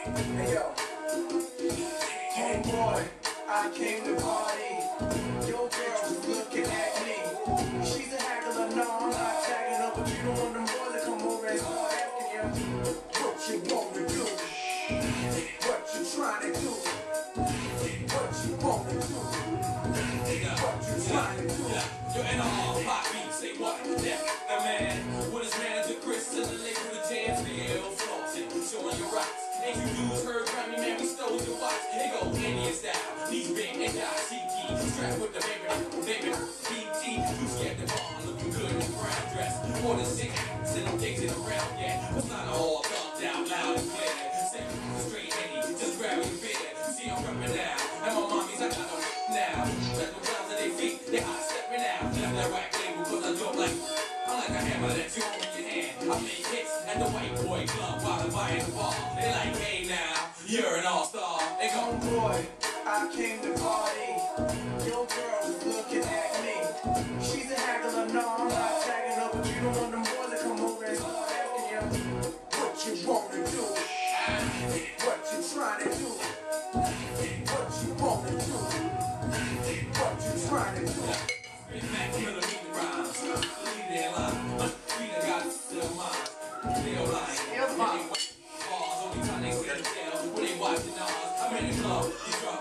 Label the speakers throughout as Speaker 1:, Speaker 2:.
Speaker 1: Hey yo, homeboy, I came to party. Your girl was looking at me. She's a haggler, no, I'm not tagging her, but you don't want them boys to come over and start asking you what you wanna do, what you trying to do, what you wanna do, what you trying to do.
Speaker 2: Yo, and all pop beat, say what? The man with his manager Chris and the label the jam still flossing, showing your rocks. And you dudes heard Grammy, man, we stole your watch. They go Indian style, knees bent and die CT. Strapped with the baby, baby, BT. You scared the bomb, looking good in brown dress. More than six acts and I'm dancing around, yeah. It's not all thumped out loud and clear. Say, straight Eddie, just grab your beer. See I'm reppin' now, and my mommies, I got no now. Let the rounds of their feet, they hot stepping out. Left that rack label, cause I drop like, I'm like a hammer that you the white boy club while I'm buying the bar. They like, hey now, you're an all-star. They go,
Speaker 1: Homeboy, I came to party. Your girl was looking at me. She's a haggler, no, I'm not tagging her, but you don't want them boys to come over and start asking you what you wanna do, what you trying to do, what you wanna do,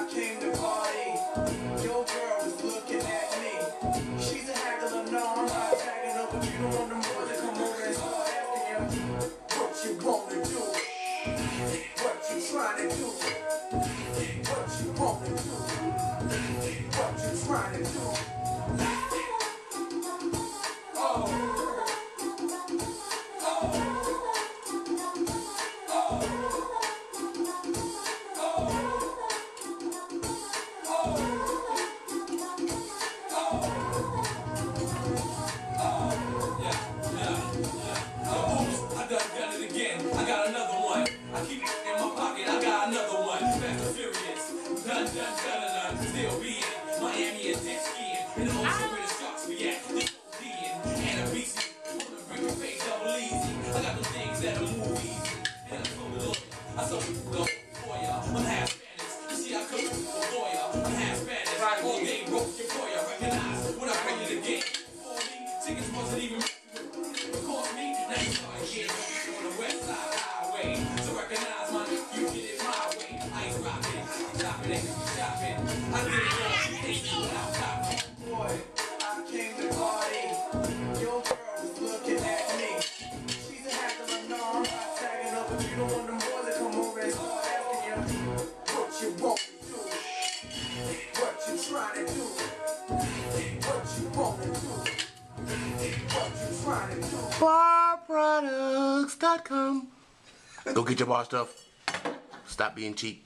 Speaker 2: I
Speaker 1: came to party. Your girl was looking at me. She's a haggler, no, I'm not tagging her, but you don't want to
Speaker 2: This being and a. I I'm. I for ya. Half Spanish. You see, I come from a lawyer. I'm half Spanish. All day broke your boy. I recognize when I bring you the. For tickets wasn't even record me. Now you getting on the west side highway. So
Speaker 1: but you don't want them boys to come over and start asking you what you want to do, what you trying to do, what you wanna do, what you trying to do.
Speaker 3: Barproducts.com. Go get your bar stuff. Stop being cheap.